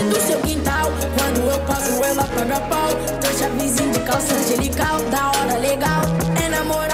aqui no seu quintal. Quando eu passo, ela paga pau. Trouxa vizinho de calça angelical, da hora legal. É namorado.